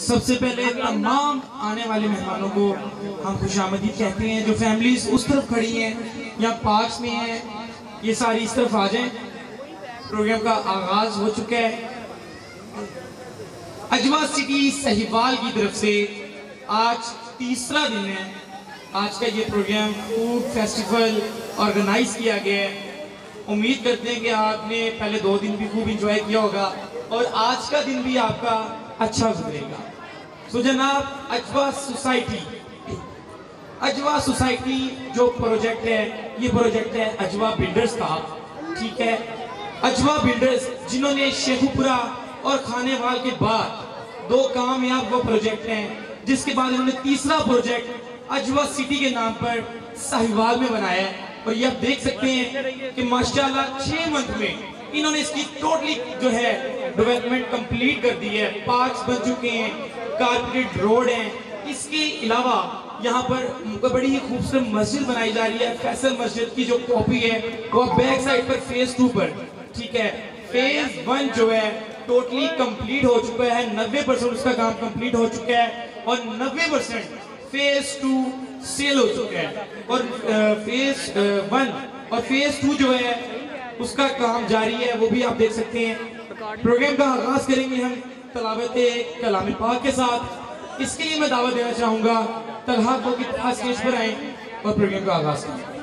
सबसे पहले तमाम आने वाले मेहमानों को हम खुश कहते हैं, जो फैमिलीज़ उस तरफ़ खड़ी हैं या पार्क में हैं, ये सारी इस तरफ़ आ जाएँ। प्रोग्राम का आगाज़ हो चुका है। अजवा सिटी सहीवाल की तरफ़ से आज तीसरा दिन है। आज का ये प्रोग्राम फ़ूड फेस्टिवल ऑर्गेनाइज किया गया है। उम्मीद करते हैं कि आपने पहले दो दिन भी खूब इंजॉय किया होगा और आज का दिन भी आपका अच्छा गुजरेगा तो जनाब, अजवा सोसाइटी। अजवा सोसाइटी जो प्रोजेक्ट है, ये प्रोजेक्ट है अजवा बिल्डर्स का, ठीक है? अजवा बिल्डर्स जिन्होंने शेखुपुरा और खानेवाल के बाद दो कामयाब वो प्रोजेक्ट हैं, जिसके बाद उन्होंने तीसरा प्रोजेक्ट अजवा सिटी के नाम पर साहिवाल में बनाया है। और ये आप देख सकते हैं कि माशाल्लाह छह मंथ में इन्होंने इसकी टोटली जो है डेवलपमेंट कंप्लीट कर दी है। पार्क बन चुके हैं कारपेटेड रोड हैं। इसके अलावा यहाँ पर बड़ी ही खूबसूरत मस्जिद बनाई जा रही है, फैसल मस्जिद की जो कॉपी है, वो बैक साइड पर फ़ेज़ टू पर, ठीक है? फ़ेज़ वन जो है टोटली कंप्लीट हो चुका है, नब्बे परसेंट उसका काम कंप्लीट हो चुका है और नब्बे परसेंट फ़ेज़ टू सेल हो चुका है। और फ़ेज़ वन और फ़ेज़ टू जो है उसका काम जारी है, वो भी आप देख सकते हैं। प्रोग्राम का आगाज़ करेंगे हम तलावत कलाम पाक के साथ। इसके लिए मैं दावा देना चाहूँगा तलहा को स्टेज पर आए और प्रोग्राम का आगाज़ करें।